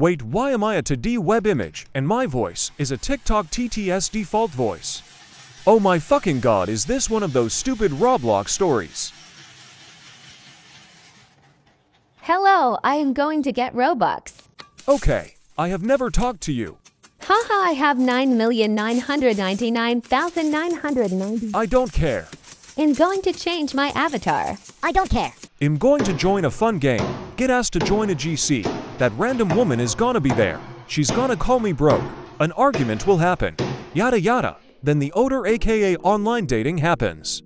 Wait, why am I a 2D web image and my voice is a TikTok TTS default voice? Oh my fucking god, is this one of those stupid Roblox stories? Hello, I am going to get Robux. Okay, I have never talked to you. Haha, I have 9,999,990. I don't care. I'm going to change my avatar. I don't care. I'm going to join a fun game. Get asked to join a GC. That random woman is gonna be there. She's gonna call me broke. An argument will happen. Yada yada. Then the odor aka online dating happens.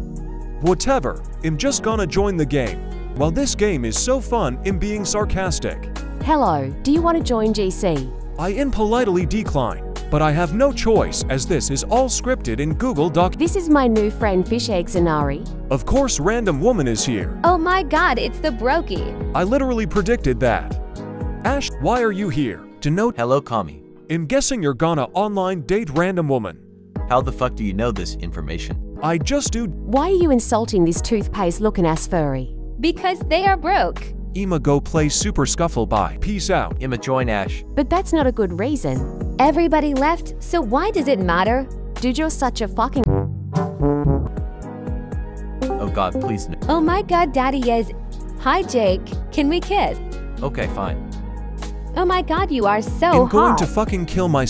Whatever, I'm just gonna join the game. While this game is so fun, I'm being sarcastic. Hello, do you want to join GC? I impolitely decline, but I have no choice as this is all scripted in Google Doc. This is my new friend Fish Egg Zanari. Of course, random woman is here. Oh my god, it's the Brokey. I literally predicted that. Ash, why are you here? To note, Hello, Kami. I'm guessing you're gonna online date random woman. How the fuck do you know this information? I just do Why are you insulting this toothpaste looking ass furry? Because they are broke. Ema go play Super Scuffle bye. Peace out. Emma, join Ash. But that's not a good reason. Everybody left, so why does it matter? You're such a fucking. Oh god, please no. Oh my god, daddy is. Hi Jake, can we kiss? Okay, fine. Oh my god, you are so I'm going hot. to fucking kill my